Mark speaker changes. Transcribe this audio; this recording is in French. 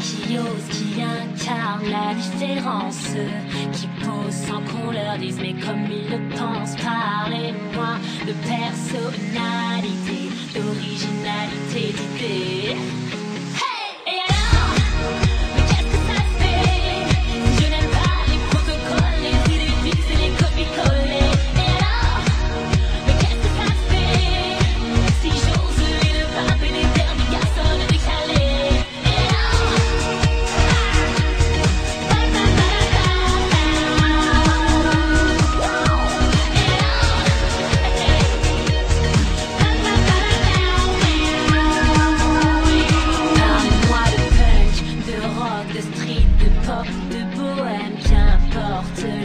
Speaker 1: qui ose, qui incarne la différence, qui pose sans qu'on leur dise, mais comme ils le pensent. Parlez-moi de personnalité, d'originalité. De bohème, qu'importe